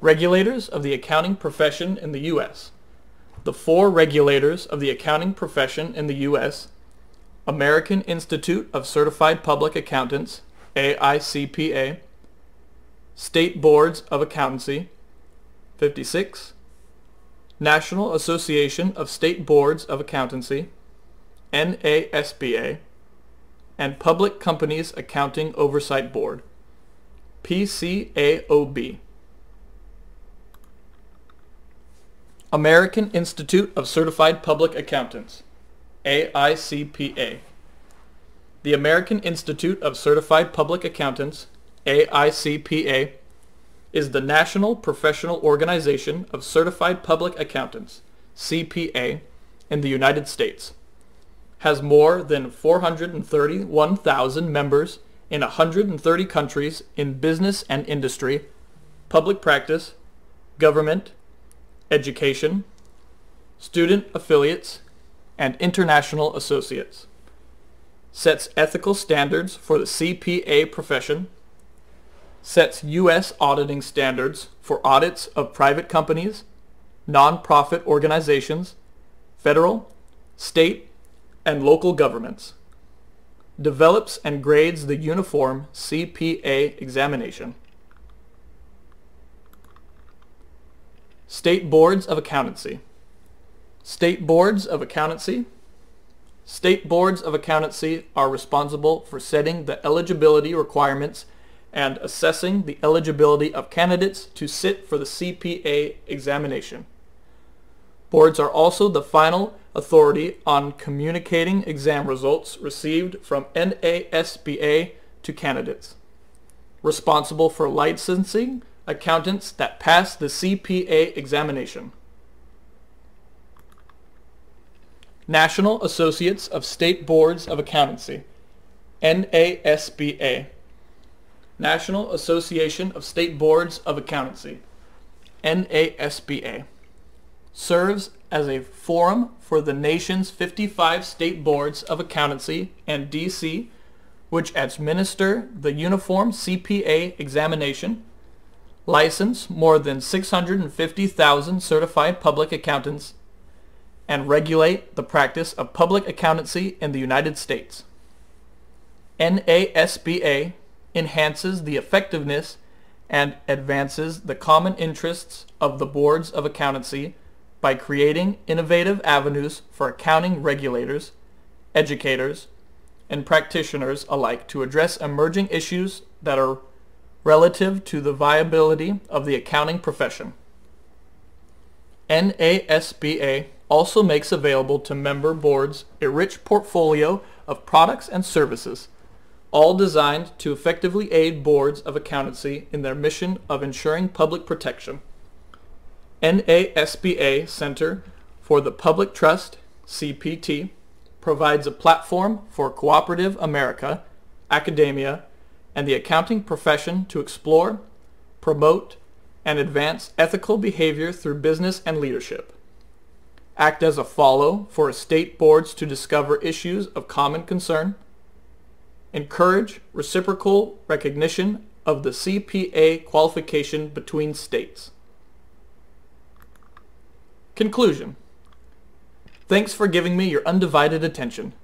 Regulators of the accounting profession in the U.S. The four regulators of the accounting profession in the U.S. American Institute of Certified Public Accountants, AICPA. State Boards of Accountancy, 56. National Association of State Boards of Accountancy, NASBA, and Public Companies Accounting Oversight Board, PCAOB. American Institute of Certified Public Accountants, AICPA. The American Institute of Certified Public Accountants, AICPA, is the national professional organization of certified public accountants, CPA, in the United States. Has more than 431,000 members in 130 countries in business and industry, public practice, government, education, student affiliates, and international associates. Sets ethical standards for the CPA profession. Sets U.S. auditing standards for audits of private companies, non-profit organizations, federal, state, and local governments. Develops and grades the uniform CPA examination. State Boards of Accountancy. State Boards of Accountancy. State Boards of Accountancy are responsible for setting the eligibility requirements and assessing the eligibility of candidates to sit for the CPA examination. Boards are also the final authority on communicating exam results received from NASBA to candidates. Responsible for licensing accountants that pass the CPA examination. National Associates of State Boards of Accountancy, NASBA. National Association of State Boards of Accountancy, NASBA. Serves as a forum for the nation's 55 state boards of accountancy and DC, which administer the uniform CPA examination license more than 650,000 certified public accountants, and regulate the practice of public accountancy in the United States. NASBA enhances the effectiveness and advances the common interests of the boards of accountancy by creating innovative avenues for accounting regulators, educators, and practitioners alike to address emerging issues that are relative to the viability of the accounting profession. NASBA also makes available to member boards a rich portfolio of products and services, all designed to effectively aid boards of accountancy in their mission of ensuring public protection. NASBA Center for the Public Trust, CPT, provides a platform for cooperative America, academia, and the accounting profession to explore, promote, and advance ethical behavior through business and leadership. Act as a follow for state boards to discover issues of common concern. Encourage reciprocal recognition of the CPA qualification between states. Conclusion. Thanks for giving me your undivided attention.